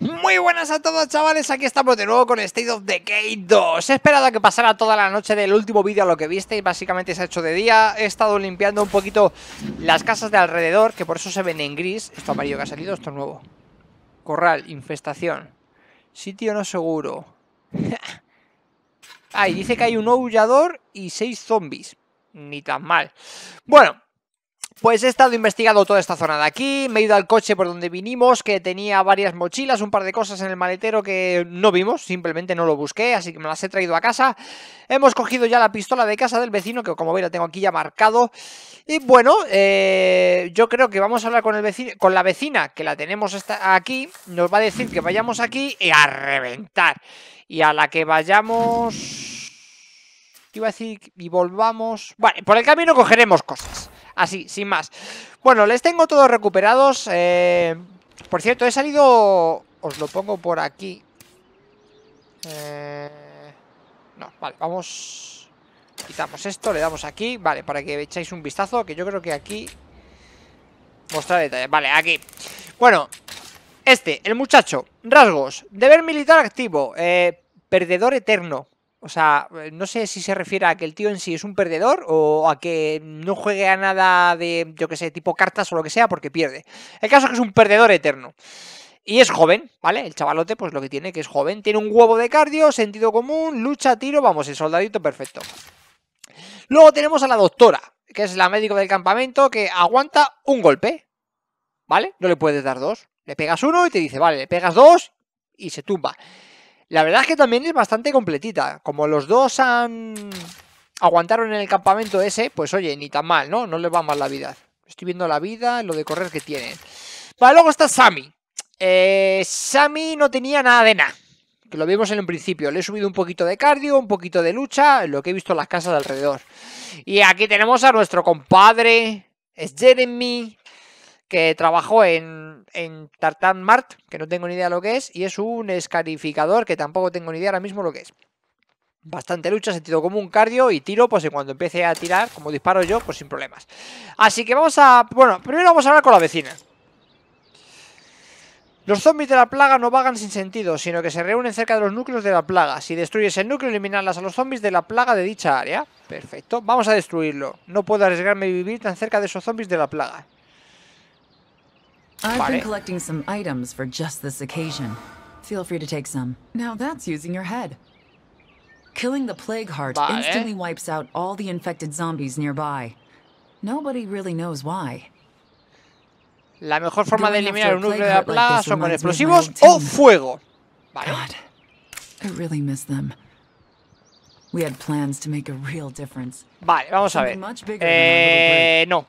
Muy buenas a todos chavales, aquí estamos de nuevo con State of Decay 2 He esperado a que pasara toda la noche del último vídeo a lo que visteis Básicamente se ha hecho de día. He estado limpiando un poquito las casas de alrededor Que por eso se ven en gris. Esto amarillo que ha salido, esto es nuevo. Corral, infestación. Sitio no seguro. Ah, y dice que hay un aullador y seis zombies. Ni tan mal. Bueno, pues he estado investigando toda esta zona de aquí, me he ido al coche por donde vinimos, que tenía varias mochilas, un par de cosas en el maletero que no vimos, simplemente no lo busqué, así que me las he traído a casa. Hemos cogido ya la pistola de casa del vecino, que como veis la tengo aquí ya marcado. Y bueno, eh, yo creo que vamos a hablar con, el vecino, con la vecina, que la tenemos aquí, nos va a decir que vayamos aquí y a reventar. Y a la que vayamos... Iba a decir, y volvamos... Vale, por el camino cogeremos cosas. Así, sin más. Bueno, les tengo todos recuperados. Eh, por cierto, he salido... Os lo pongo por aquí. Eh, no, vale, vamos... Quitamos esto, le damos aquí. Vale, para que echáis un vistazo, que yo creo que aquí... Mostrar detalles. Vale, aquí. Bueno, este, el muchacho. Rasgos. Deber militar activo. Eh, perdedor eterno. O sea, no sé si se refiere a que el tío en sí es un perdedor o a que no juegue a nada de, yo que sé, tipo cartas o lo que sea porque pierde. El caso es que es un perdedor eterno. Y es joven, ¿vale? El chavalote, pues lo que tiene que es joven. Tiene un huevo de cardio, sentido común, lucha, tiro, vamos, el soldadito perfecto. Luego tenemos a la doctora, que es la médico del campamento, que aguanta un golpe, ¿vale? No le puedes dar dos. Le pegas uno y te dice, vale, le pegas dos y se tumba. La verdad es que también es bastante completita. Como los dos han... Aguantaron en el campamento ese, pues oye, ni tan mal, ¿no? No les va mal la vida. Estoy viendo la vida, lo de correr que tienen. Vale, luego está Sammy. Eh, Sammy no tenía nada de nada. Que lo vimos en un principio. Le he subido un poquito de cardio, un poquito de lucha, lo que he visto en las casas de alrededor. Y aquí tenemos a nuestro compadre, es Jeremy, que trabajó en, en Tartan Mart, que no tengo ni idea lo que es, y es un escarificador, que tampoco tengo ni idea ahora mismo lo que es. Bastante lucha, sentido común, cardio y tiro, pues en cuando empiece a tirar, como disparo yo, pues sin problemas. Así que vamos a... Bueno, primero vamos a hablar con la vecina. Los zombies de la plaga no vagan sin sentido, sino que se reúnen cerca de los núcleos de la plaga. Si destruyes el núcleo, eliminarlas a los zombies de la plaga de dicha área. Perfecto, vamos a destruirlo. No puedo arriesgarme a vivir tan cerca de esos zombies de la plaga. I've been collecting some items for just this occasion. Feel free to take some. Now that's using your head. Killing the plague heart instantly wipes out all the infected zombies nearby. Nobody really knows why. La mejor forma de eliminar un núcleo de la plaga son con explosivos o fuego. Vale. God, I really miss them. We had plans to make a real difference. Vale, vamos a ver. Eh, no,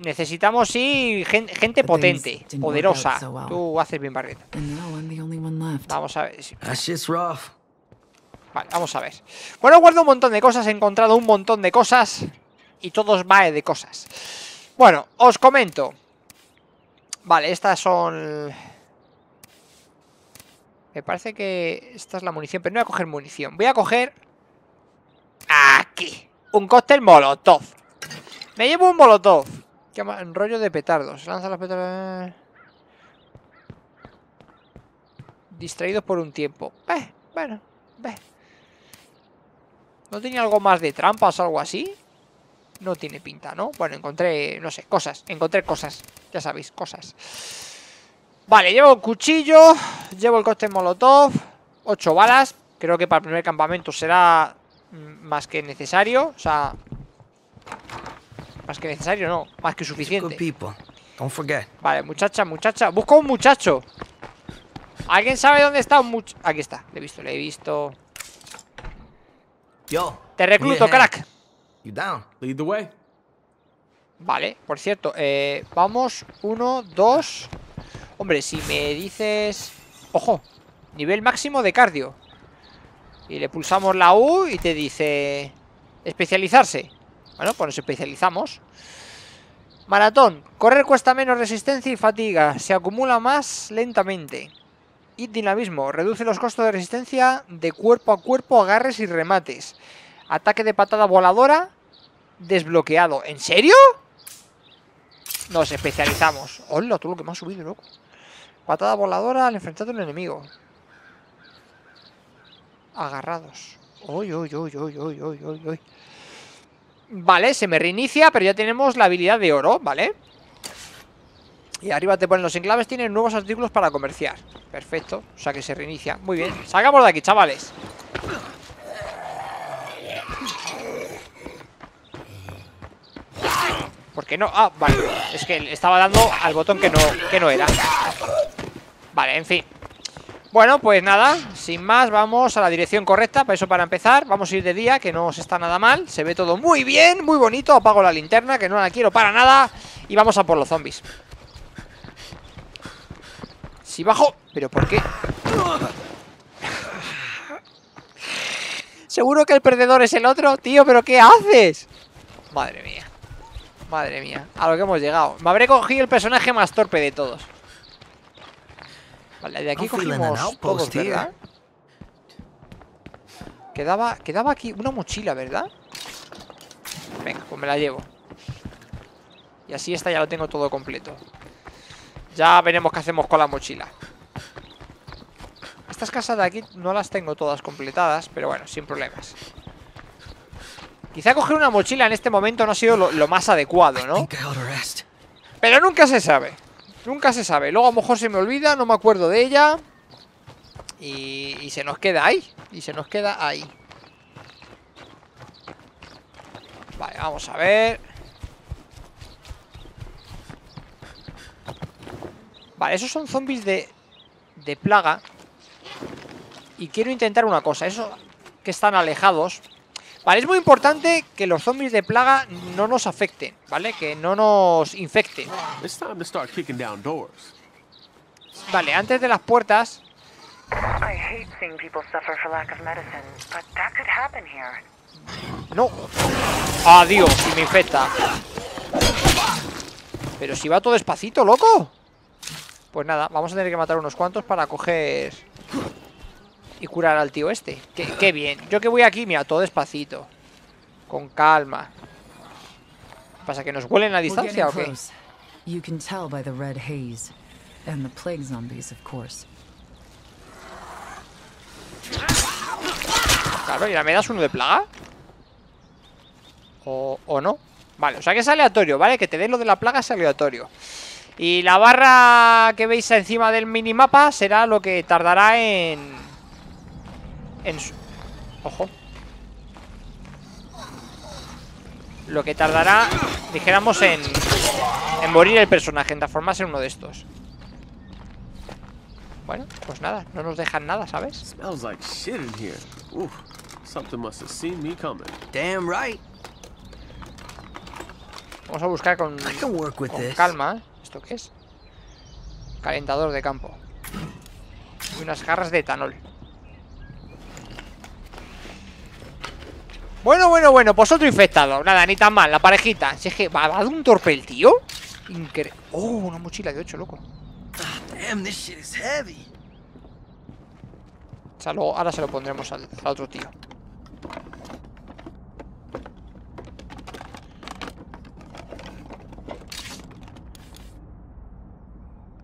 necesitamos, sí, gente, potente, poderosa. Tú haces bien, barrito. Vamos a ver. Vale, vamos a ver. Bueno, guardo un montón de cosas, he encontrado un montón de cosas. Y todos va de cosas. Bueno, os comento. Vale, estas son... Me parece que esta es la munición, pero no voy a coger munición. Voy a coger... Aquí. Un cóctel molotov. Me llevo un molotov. ¿Qué rollo de petardos. Lanza los petardos. Distraídos por un tiempo. Eh, bueno, ve. ¿No tenía algo más de trampas o algo así? No tiene pinta, ¿no? Bueno, encontré, no sé, cosas. Encontré cosas. Ya sabéis, cosas. Vale, llevo el cuchillo. Llevo el coste molotov. Ocho balas. Creo que para el primer campamento será mm, más que necesario. O sea, más que necesario, no. Más que suficiente. Vale, muchacha, muchacha. Busco un muchacho. ¿Alguien sabe dónde está un muchacho? Aquí está, le he visto, le he visto. Yo. Te recluto, crack. You down. Lead the way. Vale, por cierto, eh, vamos, uno, dos. Hombre, si me dices... Ojo, nivel máximo de cardio. Y le pulsamos la U y te dice... Especializarse. Bueno, pues nos especializamos. Maratón. Correr cuesta menos resistencia y fatiga. Se acumula más lentamente. Y dinamismo. Reduce los costos de resistencia de cuerpo a cuerpo, agarres y remates. Ataque de patada voladora. Desbloqueado. ¿En serio? Nos especializamos. Hola, todo lo que me ha subido, loco. Patada voladora al enfrentar a un enemigo. Agarrados. Uy, uy, uy, uy, uy, uy, uy, uy. Vale, se me reinicia, pero ya tenemos la habilidad de oro, ¿vale? Y arriba te ponen los enclaves, tienen nuevos artículos para comerciar. Perfecto, o sea que se reinicia. Muy bien, salgamos de aquí, chavales. ¿Por qué no? Ah, vale, es que estaba dando al botón que no, que no era. Vale, en fin. Bueno, pues nada, sin más, vamos a la dirección correcta, para eso para empezar, vamos a ir de día, que no se está nada mal, se ve todo muy bien, muy bonito, apago la linterna, que no la quiero para nada, y vamos a por los zombies. Si bajo... ¿Pero por qué? Seguro que el perdedor es el otro, tío, ¿pero qué haces? Madre mía Madre mía, a lo que hemos llegado Me habré cogido el personaje más torpe de todos Vale, de aquí cogimos todos, ¿verdad? Quedaba, quedaba aquí una mochila, ¿verdad? Venga, pues me la llevo. Y así esta ya lo tengo todo completo. Ya veremos qué hacemos con la mochila. Estas casas de aquí no las tengo todas completadas Pero bueno, sin problemas. Quizá coger una mochila en este momento no ha sido lo, lo más adecuado, ¿no? Pero nunca se sabe Nunca se sabe. Luego a lo mejor se me olvida, no me acuerdo de ella. Y, se nos queda ahí. Y se nos queda ahí. Vale, vamos a ver. Vale, esos son zombies de, de plaga. Y quiero intentar una cosa. Esos que están alejados Vale, es muy importante que los zombies de plaga no nos afecten, ¿vale? Que no nos infecten. Vale, antes de las puertas... No. Adiós, si me infecta. Pero si va todo despacito, loco. Pues nada, vamos a tener que matar unos cuantos para coger y curar al tío este. Qué, bien. Yo que voy aquí, mira, todo despacito. Con calma. ¿Pasa que nos huelen a distancia o qué? Claro, ¿y me das uno de plaga? O, o no Vale, o sea que es aleatorio, ¿vale? Que te dé lo de la plaga es aleatorio Y la barra que veis encima del minimapa será lo que tardará en en su... Ojo Lo que tardará, dijéramos, en, en morir el personaje, en transformarse en uno de estos. Bueno, pues nada, no nos dejan nada, ¿sabes? Vamos a buscar con, con calma. ¿Esto qué es? Calentador de campo. Y unas garras de etanol. Bueno, bueno, bueno, pues otro infectado. Nada, ni tan mal, la parejita. Si es que va a dar un torpe el tío. Increíble Oh, una mochila de 8, loco. Damn, this shit is heavy. O sea, luego, ahora se lo pondremos al, al otro tío.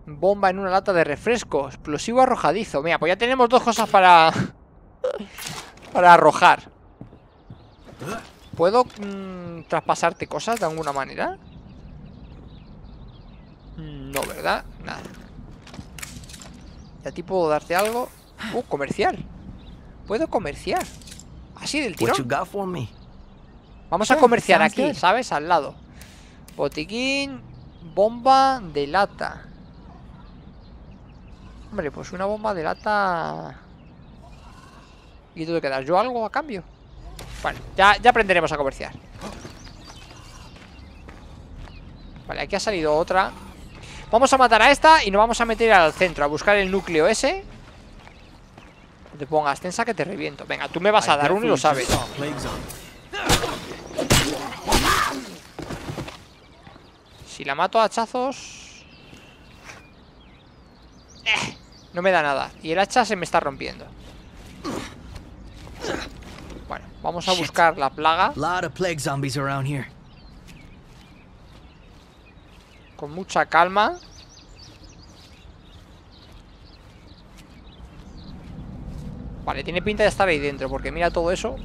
Bomba en una lata de refresco Explosivo arrojadizo. Mira, pues ya tenemos dos cosas para... para arrojar ¿Puedo mm, traspasarte cosas de alguna manera? No, ¿verdad? Nada ¿Y a ti puedo darte algo? Uh, comercial ¿Puedo comerciar? Así del tirón Vamos a comerciar aquí, ¿sabes? Al lado Botiquín Bomba de lata Hombre, pues una bomba de lata ¿Y tú te quedas? ¿Yo algo a cambio? Bueno, ya, ya aprenderemos a comerciar. Vale, aquí ha salido otra. Vamos a matar a esta y nos vamos a meter al centro A buscar el núcleo ese. No te pongas tensa que te reviento. Venga, tú me vas a dar uno y lo sabes. Si la mato a hachazos. Eh, No me da nada. Y el hacha se me está rompiendo bueno, vamos a buscar la plaga. Con mucha calma. Vale, tiene pinta de estar ahí dentro, porque mira todo eso.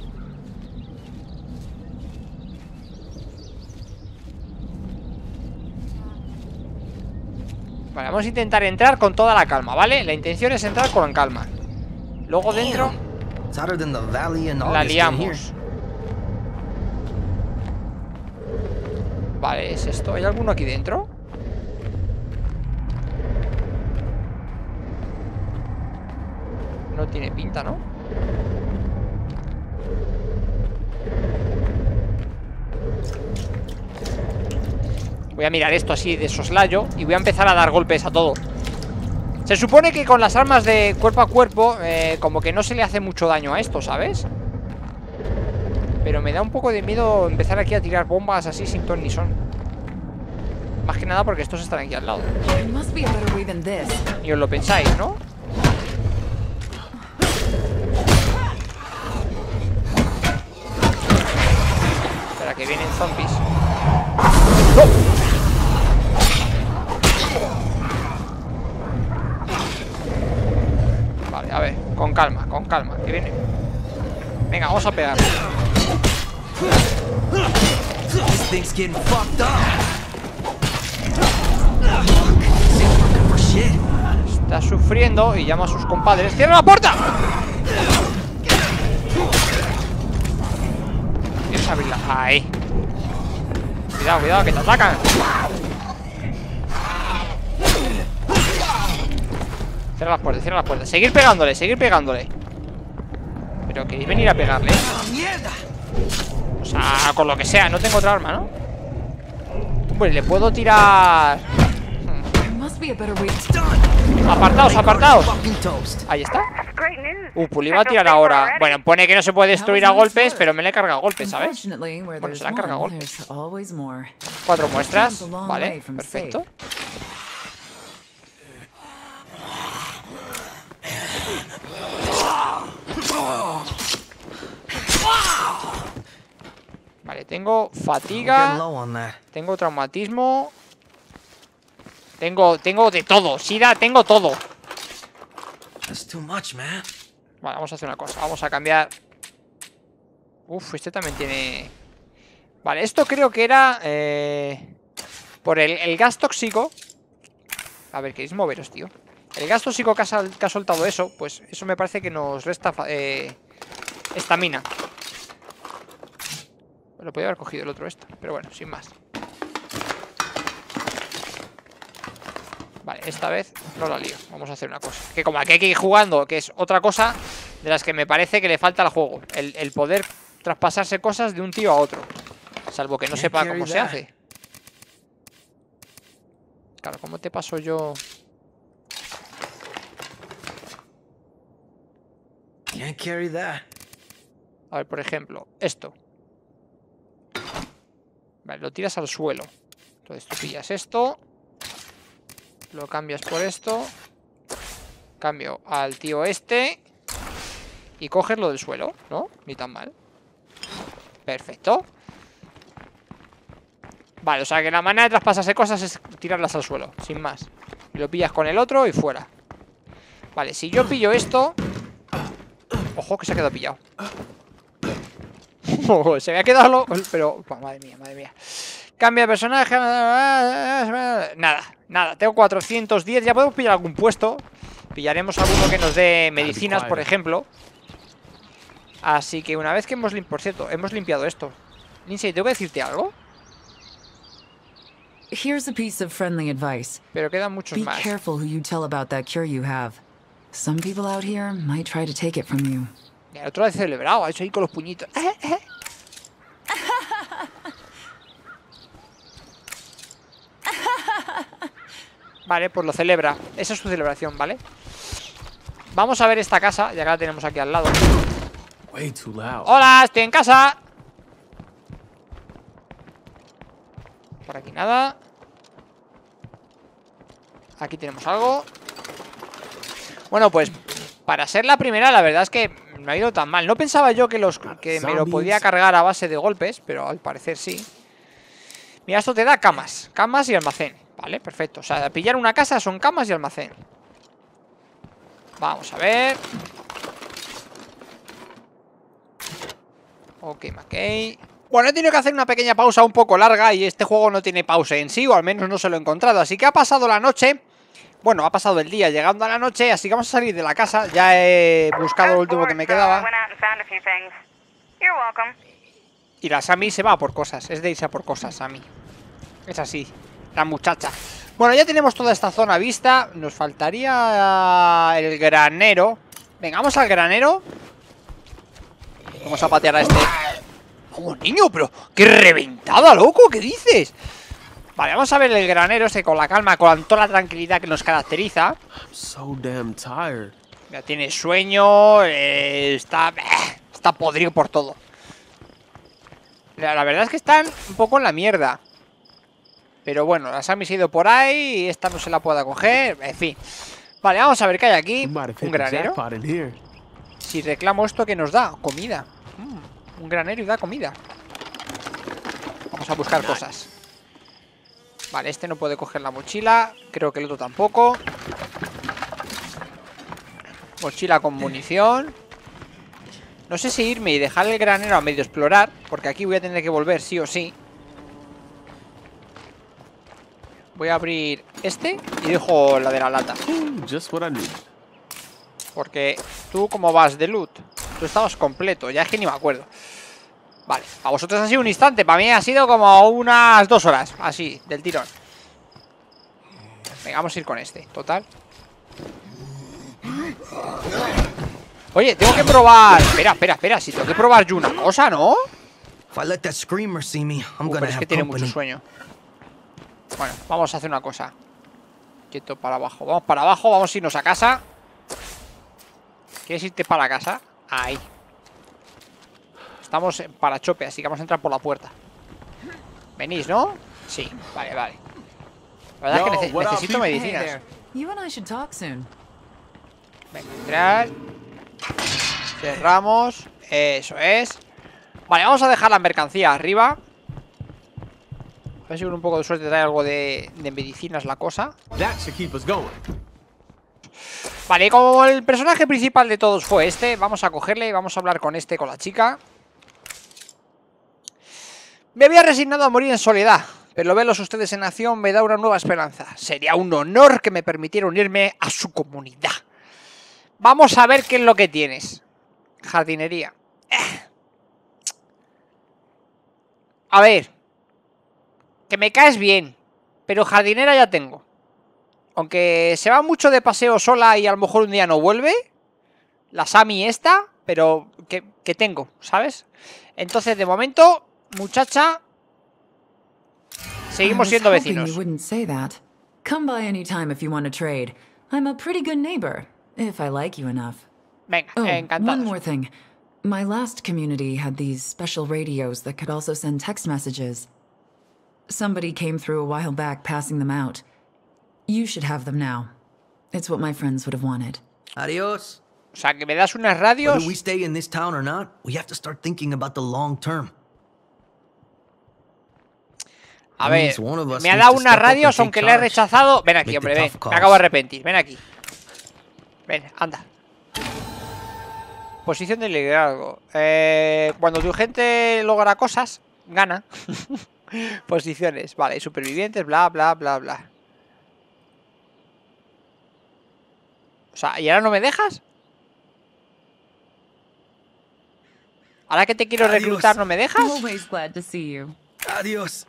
Vale, vamos a intentar entrar con toda la calma, ¿vale? La intención es entrar con calma. Luego dentro la liamos Vale, es esto ¿Hay alguno aquí dentro? No tiene pinta, ¿no? Voy a mirar esto así de soslayo Y voy a empezar a dar golpes a todo Se supone que con las armas de cuerpo a cuerpo eh, Como que no se le hace mucho daño a esto, ¿sabes? Pero me da un poco de miedo empezar aquí a tirar bombas así sin ton ni son Más que nada porque estos están aquí al lado Y os lo pensáis, ¿no? Espera, que vienen zombies con calma Que viene. Venga, vamos a pegar. Está sufriendo y llama a sus compadres. ¡Cierra la puerta! ¿Quieres abrirla? Ahí. Cuidado, cuidado, que te atacan. Cierra las puertas, cierra las puertas. Seguir pegándole, seguir pegándole Pero queréis venir a pegarle. O sea, con lo que sea No tengo otra arma, ¿no? Hombre, le puedo tirar. Apartaos, apartados Ahí está. Uh, pues le iba a tirar ahora. Bueno, pone que no se puede destruir a golpes Pero me le he cargado a golpes, ¿sabes? Bueno, se le han cargado a golpes. Cuatro muestras. Vale, perfecto Vale, tengo fatiga. Tengo traumatismo. Tengo, tengo de todo. Sida, tengo todo. Vale, vamos a hacer una cosa. Vamos a cambiar. Uf, este también tiene. Vale, esto creo que era eh... Por el, gas tóxico. A ver, queréis moveros, tío El gas tóxico que ha, soltado eso Pues eso me parece que nos resta eh, Estamina. Lo podía haber cogido el otro esto Pero bueno, sin más. Vale, esta vez no la lío. Vamos a hacer una cosa. Que como aquí hay que ir jugando Que es otra cosa de las que me parece que le falta al juego. El, poder traspasarse cosas de un tío a otro. Salvo que no sepa cómo se hace. Claro, ¿cómo te paso yo? A ver, por ejemplo, esto. Vale, lo tiras al suelo. Entonces tú pillas esto lo cambias por esto Cambio al tío este Y coges lo del suelo, ¿no? Ni tan mal. Perfecto. Vale, o sea que la manera de traspasarse cosas es tirarlas al suelo Sin más. Lo pillas con el otro y fuera. Vale, si yo pillo esto Ojo que se ha quedado pillado Se me ha quedado Pero, madre mía, madre mía Cambia de personaje Nada Nada, tengo 410 Ya podemos pillar algún puesto Pillaremos alguno que nos dé medicinas, por ejemplo Así que una vez que hemos limpiado Por cierto, hemos limpiado esto Lindsay, ¿tengo que decirte algo? Here's a piece of friendly advice. Pero quedan muchos Be más. careful who you tell about that cure you have. Some people out here might try to take it from you. El otro ha celebrado, ha hecho ahí con los puñitos. Vale, pues lo celebra Esa es su celebración, ¿vale? Vamos a ver esta casa, ya que la tenemos aquí al lado ¡Hola! ¡Estoy en casa! Por aquí nada Aquí tenemos algo Bueno, pues Para ser la primera, la verdad es que No ha ido tan mal No pensaba yo que, los, que me lo podía cargar a base de golpes Pero al parecer sí Mira, esto te da camas Camas y almacén Vale, perfecto. O sea, pillar una casa son camas y almacén. Vamos a ver. Ok, ok. Bueno, he tenido que hacer una pequeña pausa un poco larga y este juego no tiene pausa en sí, o al menos no se lo he encontrado. Así que ha pasado la noche, bueno, ha pasado el día llegando a la noche, así que vamos a salir de la casa. Ya he buscado lo último que me quedaba. Y la Sammy se va por cosas, es de irse a por cosas, Sammy. Es así, la muchacha. Bueno, ya tenemos toda esta zona vista. Nos faltaría el granero. Venga, vamos al granero. Vamos a patear a este. ¡Oh, niño! Pero qué reventada, loco, ¿qué dices? Vale, vamos a ver el granero ese con la calma, con toda la tranquilidad que nos caracteriza. Ya tiene sueño, eh, está, eh, está podrido por todo. La, verdad es que están un poco en la mierda. Pero bueno, las han ido por ahí y esta no se la pueda coger, en fin. Vale, vamos a ver qué hay aquí. Un granero. Si reclamo esto, ¿qué nos da? Comida. Mm, un granero y da comida. Vamos a buscar cosas. Vale, este no puede coger la mochila. Creo que el otro tampoco. Mochila con munición. No sé si irme y dejar el granero a medio explorar. Porque aquí voy a tener que volver sí o sí. Voy a abrir este y dejo la de la lata. Porque tú, ¿cómo vas de loot? Tú estabas completo, ya es que ni me acuerdo. Vale, a vosotros ha sido un instante, para mí ha sido como unas dos horas, así, del tirón. Venga, vamos a ir con este, total. Oye, tengo que probar... Espera, espera, espera, si tengo que probar yo una cosa, ¿no? Uh, pero es que tiene mucho sueño. Bueno, vamos a hacer una cosa. Quieto para abajo. Vamos para abajo, vamos a irnos a casa. ¿Quieres irte para casa? Ahí. Estamos en parachope, así que vamos a entrar por la puerta. ¿Venís, no? Sí, vale, vale. La verdad es que necesito medicinas. Venga, entrar. Cerramos. Eso es. Vale, vamos a dejar la mercancía arriba. A ver si con un poco de suerte trae algo de, de medicinas la cosa. Vale, como el personaje principal de todos fue este, vamos a cogerle y vamos a hablar con este, con la chica. Me había resignado a morir en soledad, pero verlos ustedes en acción me da una nueva esperanza. Sería un honor que me permitiera unirme a su comunidad. Vamos a ver qué es lo que tienes. Jardinería. A ver. Que me caes bien. Pero jardinera ya tengo. Aunque se va mucho de paseo sola y a lo mejor un día no vuelve. La Sami esta. Pero que, que tengo, ¿sabes? Entonces, de momento, muchacha... Seguimos siendo vecinos. Come by anytime if you want to trade. I'm a pretty good neighbor, if I like you enough. Venga, oh, encantados. One more thing. My last community had these special radios that could also send text messages. Somebody came through a while back passing them out. You should have them now. It's what my friends would have wanted. Adios. O sea, que me das unas radios. Whether we stay in this town or not, we have to start thinking about the long term. A ver, me ha dado unas radios aunque le he rechazado. Ven aquí, hombre, ven. Me acabo de arrepentir. Ven aquí. Ven, anda. Posición de liderazgo. Eh, cuando tu gente logra cosas, gana. Posiciones. Vale, supervivientes, bla, bla, bla, bla. O sea, ¿y ahora no me dejas? Ahora que te quiero reclutar, ¿no me dejas? Adiós.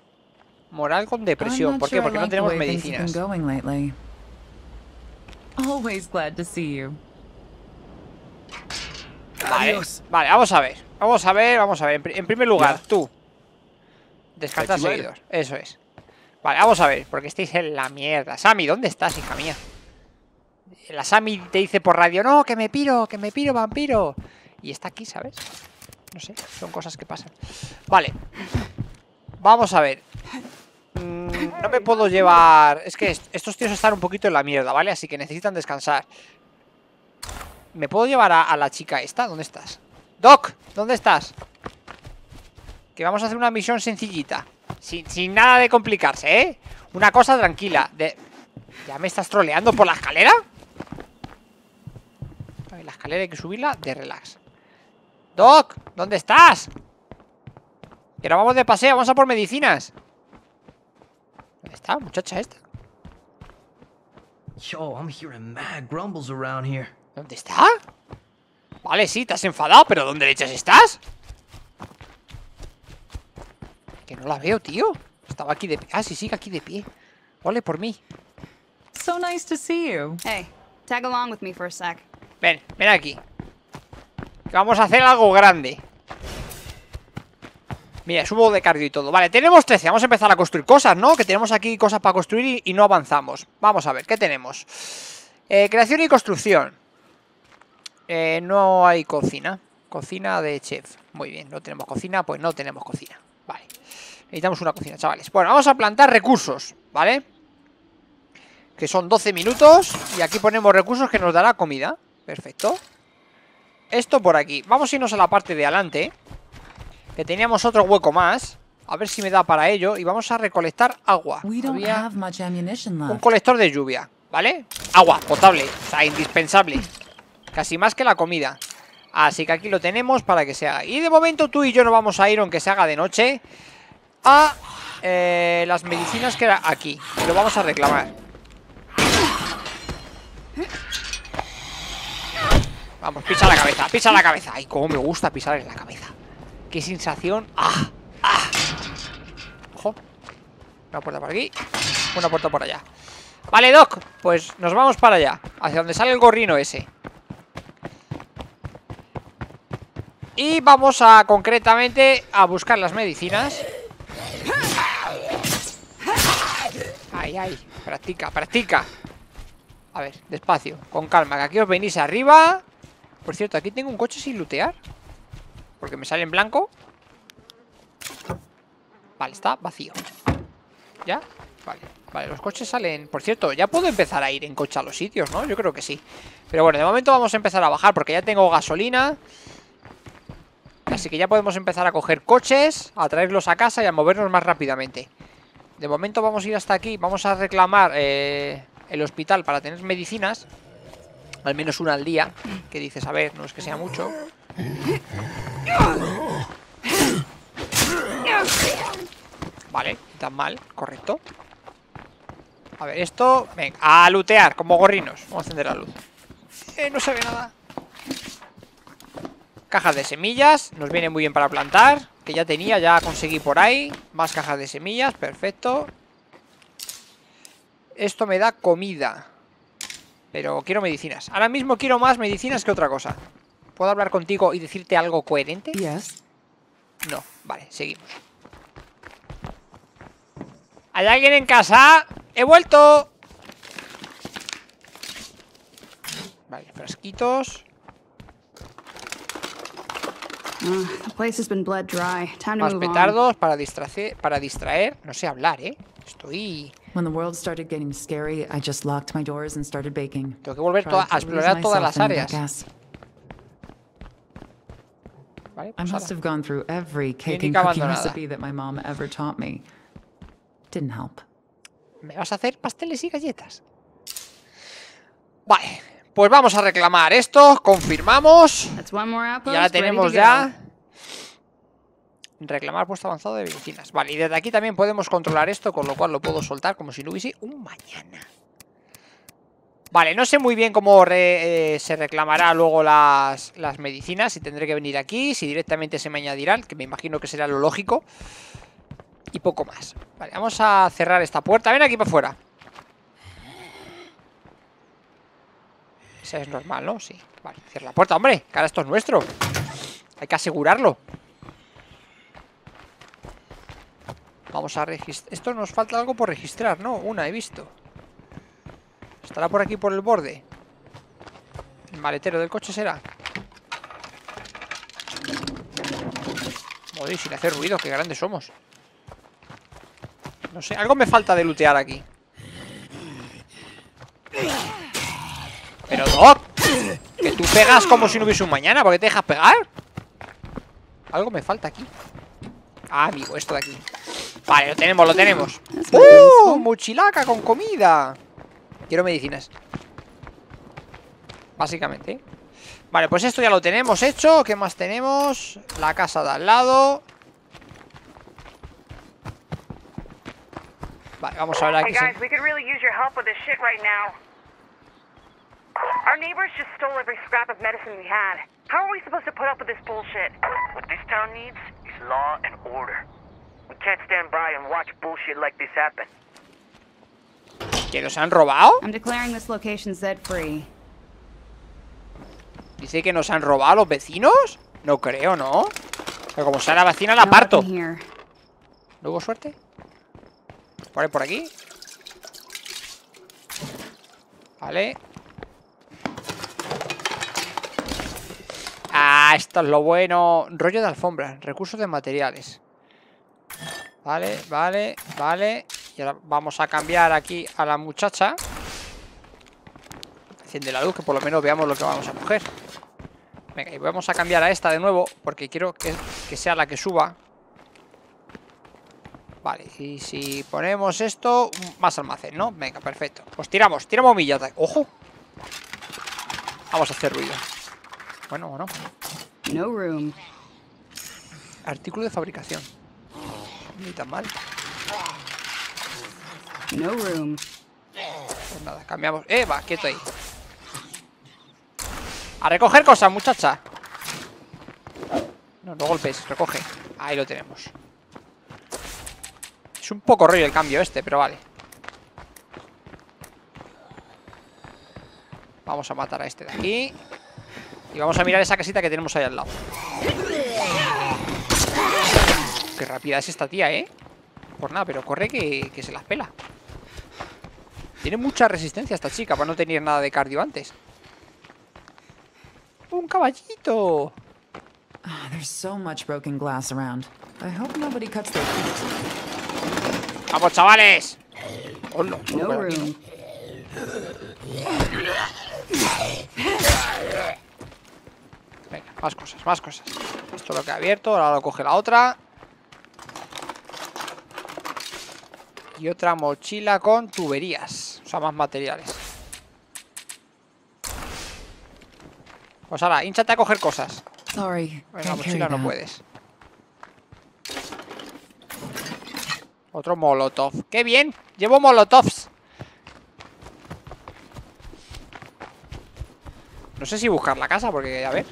Moral con depresión. ¿Por qué? Porque no tenemos medicinas. Always glad to see you. Vale, vale, vamos a ver. Vamos a ver, vamos a ver. En primer lugar, tú. Descarta seguidor. Eso es. Vale, vamos a ver, porque estáis en la mierda. Sammy, ¿dónde estás, hija mía? La Sammy te dice por radio, no, que me piro, que me piro, vampiro. Y está aquí, ¿sabes? No sé, son cosas que pasan. Vale. Vamos a ver. Mm, no me puedo llevar... Es que estos tíos están un poquito en la mierda, ¿vale? Así que necesitan descansar. ¿Me puedo llevar a, la chica esta? ¿Dónde estás? Doc, ¿dónde estás? Que vamos a hacer una misión sencillita Sin, nada de complicarse, ¿eh? Una cosa tranquila. ¿Ya me estás troleando por la escalera? la escalera hay que subirla de relax Doc, ¿dónde estás? Y ahora vamos de paseo, vamos a por medicinas. ¿Dónde está, muchacha esta? Yo, I'm hearing mad grumbles around here. ¿Dónde está? Vale, sí, te has enfadado, pero ¿dónde leches estás? Que no la veo, tío. Estaba aquí de pie. Ah, sí, sigue aquí de pie. Ole por mí. So nice to see you. Hey, tag along with me for a sec. Ven, ven aquí. Que vamos a hacer algo grande. Mira, subo de cardio y todo. Vale, tenemos 13. Vamos a empezar a construir cosas, ¿no? Que tenemos aquí cosas para construir y, no avanzamos. Vamos a ver, ¿qué tenemos? Eh, creación y construcción. Eh, no hay cocina. Cocina de chef. Muy bien, no tenemos cocina, pues no tenemos cocina. Vale. Necesitamos una cocina, chavales. Bueno, vamos a plantar recursos, ¿vale? Que son 12 minutos. Y aquí ponemos recursos que nos dará comida. Perfecto. Esto por aquí. Vamos a irnos a la parte de adelante. Que teníamos otro hueco más. A ver si me da para ello. Y vamos a recolectar agua. Había un colector de lluvia, ¿vale? Agua potable, o sea, indispensable. Casi más que la comida. Así que aquí lo tenemos para que se haga. Y de momento tú y yo no vamos a ir, aunque se haga de noche, a eh, las medicinas que era aquí. Y lo vamos a reclamar. Vamos, pisa la cabeza, pisa la cabeza. Ay, cómo me gusta pisar en la cabeza. Qué sensación. ¡Ah! ¡Ah! Ojo. Una puerta por aquí. Una puerta por allá. Vale, Doc. Pues nos vamos para allá. Hacia donde sale el gorrino ese. Y vamos a concretamente a buscar las medicinas. Ay, ay. Practica, practica. A ver, despacio, con calma. Que aquí os venís arriba. Por cierto, aquí tengo un coche sin lootear. Porque me sale en blanco. Vale, está vacío. ¿Ya? Vale, vale, los coches salen... Por cierto, ya puedo empezar a ir en coche a los sitios, ¿no? Yo creo que sí Pero bueno, de momento vamos a empezar a bajar porque ya tengo gasolina Así que ya podemos empezar a coger coches A traerlos a casa y a movernos más rápidamente De momento vamos a ir hasta aquí Vamos a reclamar eh, el hospital para tener medicinas Al menos una al día Que dices, a ver, no es que sea mucho Vale, tan mal, correcto. A ver, esto Venga, a lootear, como gorrinos. Vamos a encender la luz. Eh, No se ve nada. Cajas de semillas Nos viene muy bien para plantar Que ya tenía, ya conseguí por ahí. Más cajas de semillas, perfecto. Esto me da comida Pero quiero medicinas. Ahora mismo quiero más medicinas que otra cosa ¿Puedo hablar contigo y decirte algo coherente? Yes. No, vale, seguimos ¿Hay alguien en casa? ¡He vuelto! Vale, frasquitos the place has been bled dry. Time to Más petardos para distraer, para distraer No sé hablar, ¿eh? Estoy... When the world started getting scary, I just locked my doors and started baking. Tengo que volver a explorar todas las áreas Vale, I pues must have gone through every cake and cookie recipe that my mom ever taught me. Didn't help. ¿Me vas a hacer pasteles y galletas? Vale, pues vamos a reclamar esto. Confirmamos. That's one more Y outpost. ahora tenemos ya. Reclamar puesto avanzado de medicinas. Vale, y desde aquí también podemos controlar esto Con lo cual lo puedo soltar como si no hubiese un mañana Vale, no sé muy bien cómo eh, se reclamará luego las, las medicinas Si tendré que venir aquí Si directamente se me añadirán Que me imagino que será lo lógico Y poco más. Vale, vamos a cerrar esta puerta. Ven aquí para afuera Esa es normal, ¿no? Sí. Vale, cierra la puerta, hombre Que ahora esto es nuestro. Hay que asegurarlo. Vamos a registrar Esto nos falta algo por registrar, ¿no? Una he visto Estará por aquí por el borde El maletero del coche será. Joder, sin hacer ruido, qué grandes somos. No sé, algo me falta de lootear aquí. Pero Doc Que tú pegas como si no hubiese un mañana ¿Por qué te dejas pegar? Algo me falta aquí. Ah, amigo, esto de aquí. Vale, lo tenemos, lo tenemos. ¡Uh! Mochilaca con comida Quiero medicinas. Básicamente, ¿eh? Vale, pues esto ya lo tenemos hecho. ¿Qué más tenemos? La casa de al lado. Vale, vamos a ver aquí. Guys, we could really use your help with this shit right now. Our neighbors just stole every scrap of medicine we had. How are we supposed to put up with this bullshit? What this town needs is law and order. We can't stand by and watch bullshit like this happen. ¿Que nos han robado? Dice que nos han robado los vecinos. No creo, ¿no? Pero como sea la vecina, la parto. Luego suerte. Ahí, por aquí. Vale. Ah, esto es lo bueno. Rollo de alfombra. Recursos de materiales. Vale, vale, vale. Y ahora vamos a cambiar aquí a la muchacha. Enciende la luz, que por lo menos veamos lo que vamos a coger. Venga, y vamos a cambiar a esta de nuevo, porque quiero que, que sea la que suba. Vale, y si ponemos esto, más almacén, ¿no? Venga, perfecto. Pues tiramos, tiramos millata. ¡Ojo! Vamos a hacer ruido. Bueno, bueno. No room. Artículo de fabricación. Ni tan mal. No room. Pues nada, cambiamos. ¡Eh, va! Quieto ahí. A recoger cosas, muchacha. No, no golpes, recoge. Ahí lo tenemos. Es un poco rollo el cambio este, pero vale. Vamos a matar a este de aquí. Y vamos a mirar esa casita que tenemos ahí al lado. Qué rápida es esta tía, ¿eh? Por nada, pero corre que, que se las pela. Tiene mucha resistencia esta chica para no tener nada de cardio antes. ¡Un caballito! Ah, there's so much broken glass around. I hope nobody cuts their feet. ¡Vamos, chavales! Hola, No aquí, room. Venga, más cosas, más cosas. Esto lo que ha abierto, ahora lo coge la otra. Y otra mochila con tuberías. O sea, más materiales. Pues ahora, hinchate a coger cosas. Sorry, En la mochila no puedes. Otro molotov. ¡Qué bien! Llevo molotovs. No sé si buscar la casa porque, a ver.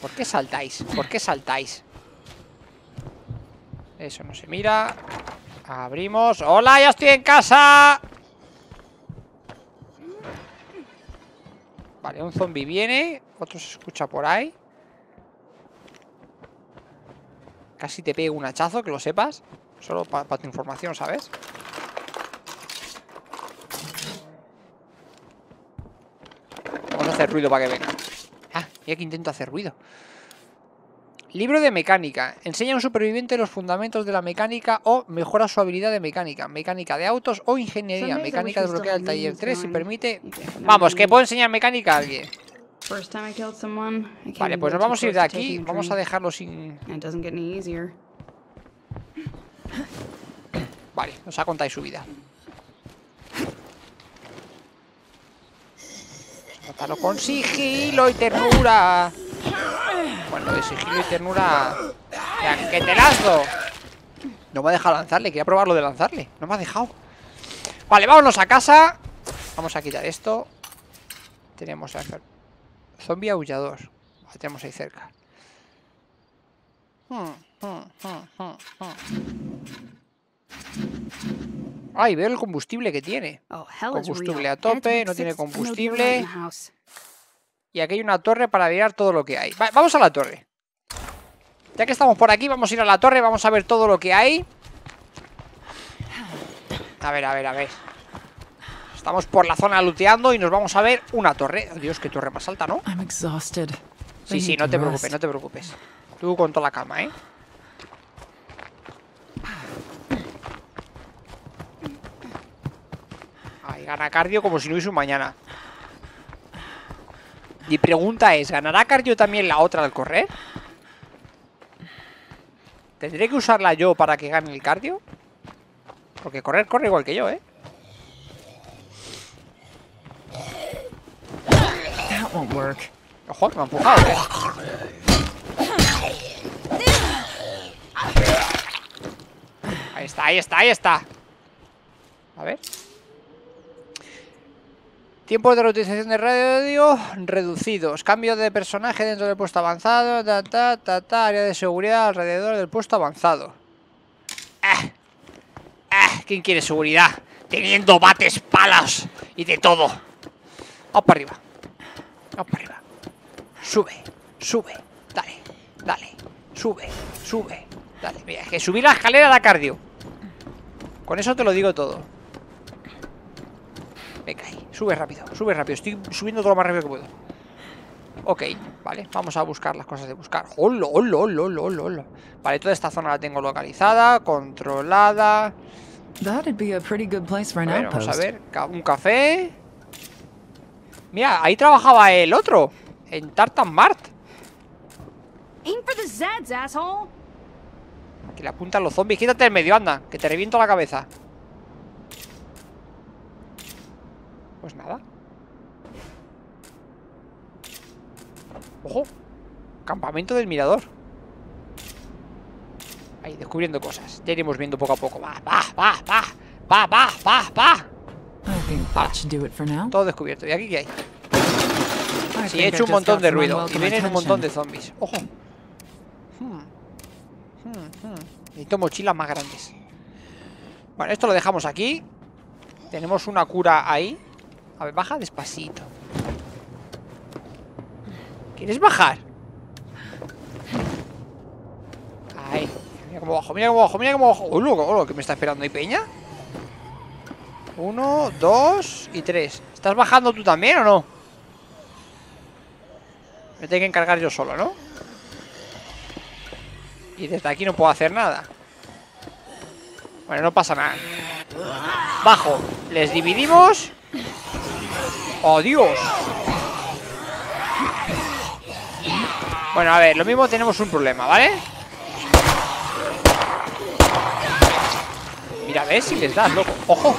¿Por qué saltáis? ¿Por qué saltáis? Eso no se mira. Abrimos. ¡Hola! ¡Ya estoy en casa! Vale, un zombie viene. Otro se escucha por ahí. Casi te pego un hachazo, que lo sepas. Solo para tu información, ¿sabes? Vamos a hacer ruido para que venga. Ah, ya que intento hacer ruido. Libro de mecánica. Enseña a un superviviente los fundamentos de la mecánica o mejora su habilidad de mecánica. Mecánica de autos o ingeniería. Mecánica desbloquea el taller names 3 y permite... Vamos, que puedo enseñar mecánica a alguien. Vale, pues nos vamos a ir de aquí. Vamos a dejarlo sin... Vale, nos ha contado su vida. Mátalo con sigilo y ternura. Bueno, de sigilo y ternura. Ya, ¡Que te lanzo! No me ha dejado lanzarle, quería probar lo de lanzarle. No me ha dejado. Vale, vámonos a casa. Vamos a quitar esto. Tenemos a enfer- Zombie aullador. Lo tenemos ahí cerca. Hmm, hmm, hmm. Ay, veo el combustible que tiene. Oh, Combustible a tope, no tiene combustible. Y aquí hay una torre para mirar todo lo que hay. Va- vamos a la torre. Ya que estamos por aquí, vamos a ir a la torre, vamos a ver todo lo que hay. A ver, a ver, a ver. Estamos por la zona looteando y nos vamos a ver una torre. Dios, qué torre más alta, ¿no? Sí, sí, no te preocupes, no te preocupes. Tú con toda la calma, ¿eh? Ay, gana cardio como si no hubiese un mañana. Mi pregunta es, ¿ganará cardio también la otra al correr? ¿Tendré que usarla yo para que gane el cardio? Porque correr corre igual que yo, ¿eh? That won't work. Ojo, que me ha empujado, ¿eh? Ahí está, ahí está, ahí está. A ver. Tiempo de reutilización de radio reducidos. Cambio de personaje dentro del puesto avanzado. Área de seguridad alrededor del puesto avanzado. ¡Ah! ¡Ah! ¿Quién quiere seguridad? Teniendo bates, palas y de todo. Vamos para arriba. Vamos para arriba. Sube, sube. Dale, dale. Sube, sube. Dale, mira, es que subir la escalera da cardio. Con eso te lo digo todo. Venga ahí, sube rápido, sube rápido. Estoy subiendo todo lo más rápido que puedo. Ok, vale, vamos a buscar las cosas de buscar. ¡Holo, holo, holo, holo, holo! Vale, toda esta zona la tengo localizada, controlada. That'd be a pretty good place for an A ver, vamos a ver, un café. Mira, ahí trabajaba el otro, en Tartan Mart. Aim for the Zeds, asshole. Que le apuntan los zombies. Quítate el medio, anda, que te reviento la cabeza. Pues nada. Ojo. Campamento del mirador. Ahí, descubriendo cosas. Ya iremos viendo poco a poco. Va, va, va, va. Va, va, va, va. I think that should do it for now. Todo descubierto. ¿Y aquí qué hay? Sí, he hecho un montón de ruido. Y vienen un montón de zombies. Ojo. Hmm. Hmm, hmm. Necesito mochilas más grandes. Bueno, esto lo dejamos aquí. Tenemos una cura ahí. A ver, baja despacito. ¿Quieres bajar? Ahí. Mira cómo bajo, mira cómo bajo, mira cómo bajo. ¡Hola, hola! ¿Qué me está esperando ahí, Peña? Uno, dos y tres. ¿Estás bajando tú también o no? Me tengo que encargar yo solo, ¿no? Y desde aquí no puedo hacer nada. Bueno, no pasa nada. Bajo. Les dividimos. ¡Oh, Dios! Bueno, a ver, lo mismo tenemos un problema, ¿vale? Mira, a ver si les das, loco. ¡Ojo!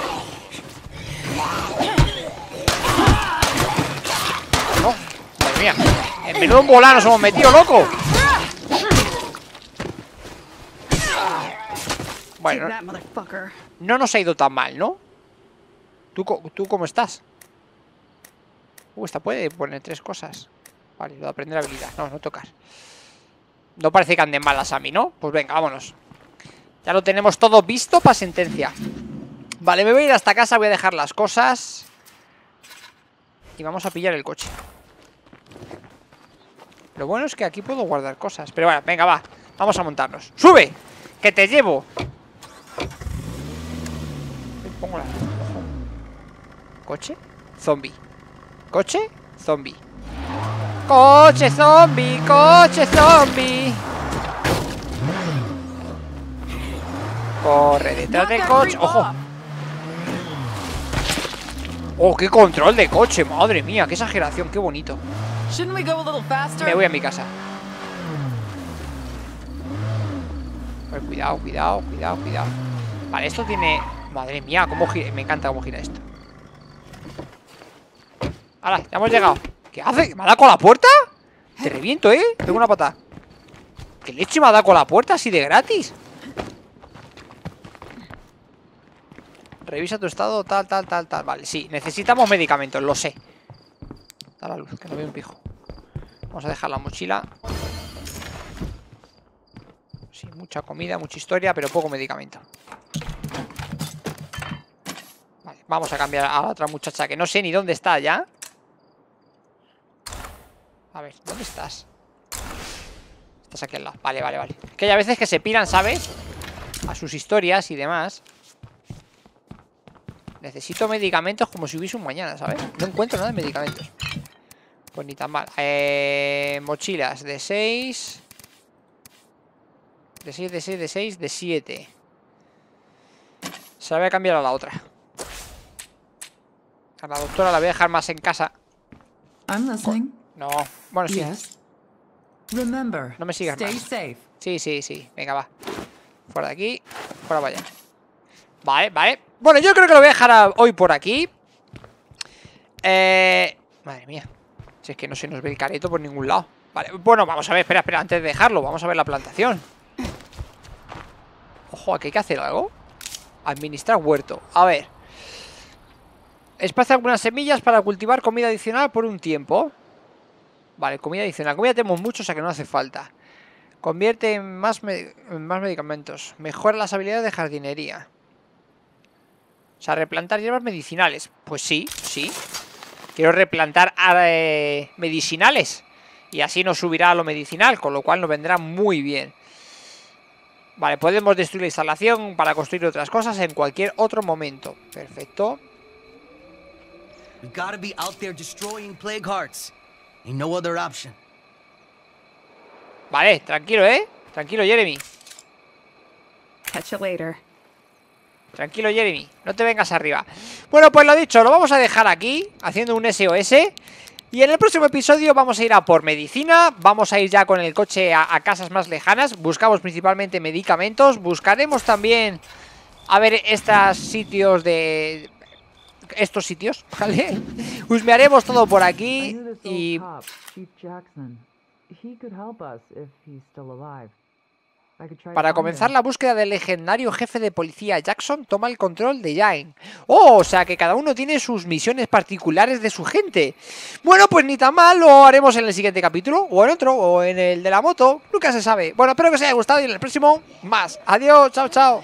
No, madre mía. En menudo un volano nos hemos metido, loco. Bueno, no nos ha ido tan mal, ¿no? ¿Tú, ¿Tú cómo estás? Uh, esta puede poner tres cosas. Vale, lo de aprender habilidad. No, no tocar. No parece que anden malas a mí, ¿no? Pues venga, vámonos. Ya lo tenemos todo visto para sentencia. Vale, me voy a ir hasta casa, voy a dejar las cosas. Y vamos a pillar el coche. Lo bueno es que aquí puedo guardar cosas. Pero bueno, venga, va. Vamos a montarnos. ¡Sube! ¡Que te llevo! Pongo la... ¿Coche? Zombie. ¿Coche? Zombie. ¡Coche zombie! ¡Coche zombie! Corre detrás del coche. ¡Ojo! ¡Oh, qué control de coche! ¡Madre mía! ¡Qué exageración! ¡Qué bonito! Me voy a mi casa. A ver, cuidado, cuidado, cuidado, cuidado. Vale, esto tiene... Madre mía, cómo gira... Me encanta cómo gira esto. ¡Hala! Ya hemos llegado. ¿Qué hace? ¿Me ha dado con la puerta? Te reviento, ¿eh? Tengo una pata. ¿Qué leche me ha dado con la puerta así de gratis? Revisa tu estado, tal, tal, tal, tal. Vale, sí, necesitamos medicamentos, lo sé. Da la luz, que no veo un pijo. Vamos a dejar la mochila. Sí, mucha comida, mucha historia, pero poco medicamento. Vale, vamos a cambiar a la otra muchacha que no sé ni dónde está ya. A ver, ¿dónde estás? Estás aquí al lado. Vale, vale, vale. Que hay a veces que se piran, ¿sabes? A sus historias y demás. Necesito medicamentos como si hubiese un mañana, ¿sabes? No encuentro nada de medicamentos. Pues ni tan mal. Eh, mochilas de 6. De 6, de 6, de 6, de 7. Se la voy a cambiar a la otra. A la doctora la voy a dejar más en casa. I'm listening. No, bueno, sí. Yes. Remember, No me sigas stay más. safe. Sí, sí, sí. Venga, va. Fuera de aquí. Fuera allá. Vale, vale. Bueno, yo creo que lo voy a dejar hoy por aquí. Eh... Madre mía. Si es que no se nos ve el careto por ningún lado. Vale, bueno, vamos a ver, espera, espera, antes de dejarlo, vamos a ver la plantación. Ojo, aquí hay que hacer algo. Administrar huerto. A ver. Espacio algunas semillas para cultivar comida adicional por un tiempo. Vale, comida adicional. Comida tenemos mucho, o sea que no hace falta. Convierte en más, en más medicamentos. Mejora las habilidades de jardinería. O sea, replantar hierbas medicinales. Pues sí, sí. Quiero replantar eh, medicinales. Y así nos subirá a lo medicinal, con lo cual nos vendrá muy bien. Vale, podemos destruir la instalación para construir otras cosas en cualquier otro momento. Perfecto. Vale, tranquilo, ¿eh? Tranquilo, Jeremy. Catch you later. Tranquilo, Jeremy, no te vengas arriba. Bueno, pues lo dicho, lo vamos a dejar aquí Haciendo un SOS y en el próximo episodio vamos a ir a por medicina, vamos a ir ya con el coche a, casas más lejanas, buscamos principalmente medicamentos, buscaremos también a ver estos sitios de... estos sitios, ¿vale? Husmearemos todo por aquí y... Para comenzar la búsqueda del legendario jefe de policía Jackson toma el control de Jain. ¡Oh! O sea que cada uno tiene sus misiones particulares de su gente. Bueno, pues ni tan mal, lo haremos en el siguiente capítulo, o en otro, o en el de la moto, nunca se sabe. Bueno, espero que os haya gustado y en el próximo más. Adiós, chao, chao.